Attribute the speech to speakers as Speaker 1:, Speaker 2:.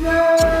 Speaker 1: No.